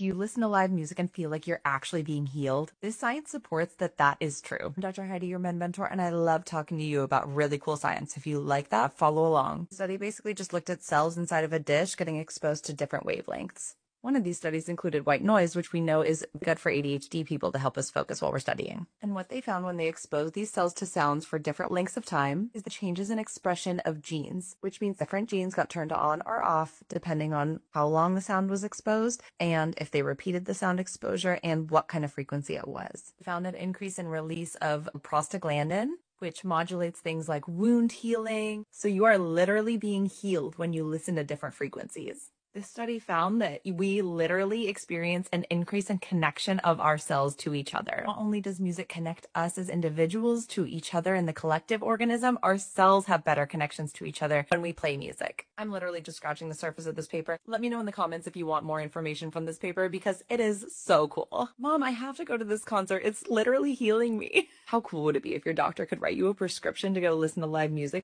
Do you listen to live music and feel like you're actually being healed? This science supports that that is true. I'm Dr. Heidi, your med mentor, and I love talking to you about really cool science. If you like that, follow along. The study basically just looked at cells inside of a dish getting exposed to different wavelengths. One of these studies included white noise, which we know is good for ADHD people to help us focus while we're studying. And what they found when they exposed these cells to sounds for different lengths of time is the changes in expression of genes, which means different genes got turned on or off depending on how long the sound was exposed and if they repeated the sound exposure and what kind of frequency it was. They found an increase in release of prostaglandin, which modulates things like wound healing. So you are literally being healed when you listen to different frequencies. This study found that we literally experience an increase in connection of our cells to each other. Not only does music connect us as individuals to each other in the collective organism, our cells have better connections to each other when we play music. I'm literally just scratching the surface of this paper. Let me know in the comments if you want more information from this paper because it is so cool. Mom, I have to go to this concert. It's literally healing me. How cool would it be if your doctor could write you a prescription to go listen to live music?